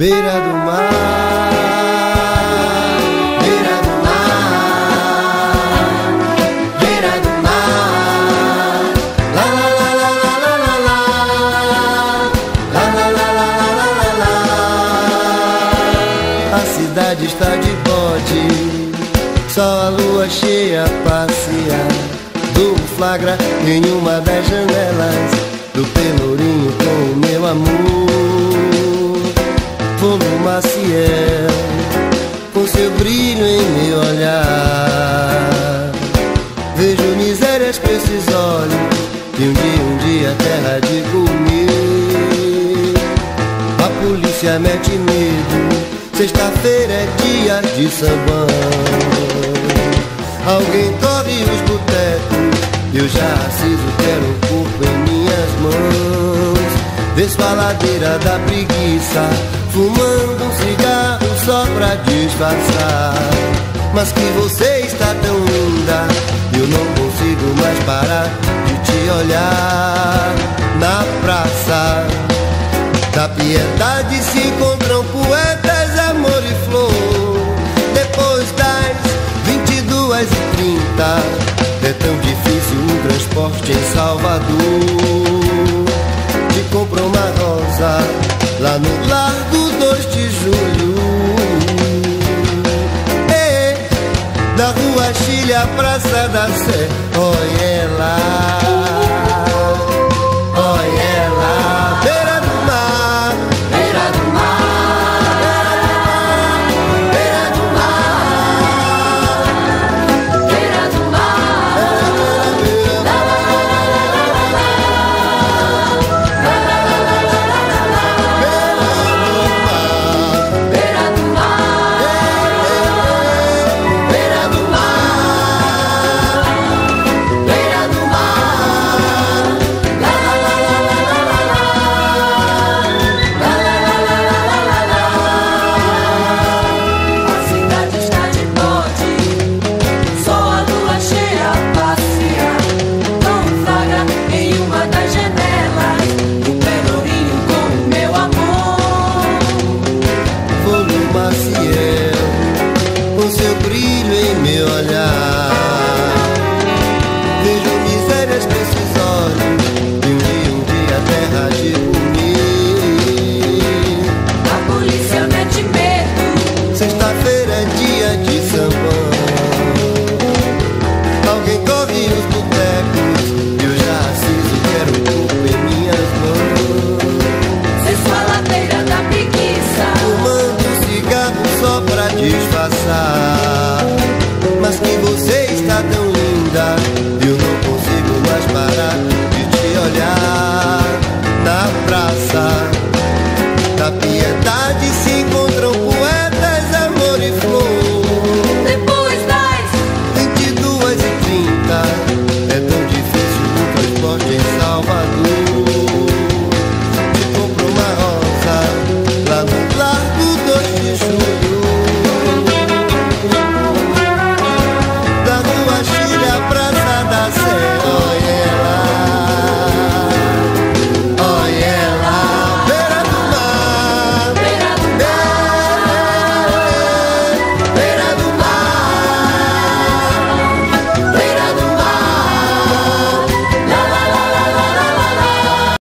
Beira do mar, beira do mar, beira do mar. La la la la la la la, la la la la la la la. A cidade está de bode, só a lua cheia passeia. Do flagra nenhuma das janelas do pelourinho com o meu amor maciel Com seu brilho em meu olhar. Vejo misérias com esses olhos E um dia, um dia terra de comer A polícia mete medo Sexta-feira é dia de sambão. Alguém torre os botecos Eu já assiso, quero o corpo em minhas mãos Desço a ladeira da preguiça Fumando um cigarro só pra disfarçar. Mas que você está tão linda Eu não consigo mais parar de te olhar. Na praça da piedade se encontram poetas, amor e flor. Depois das 22 e 30 É tão difícil o transporte em Salvador Te compro uma rosa lá no Largo 2 de Julho. Ei, Rua Chile à Praça da Sé, olha ela.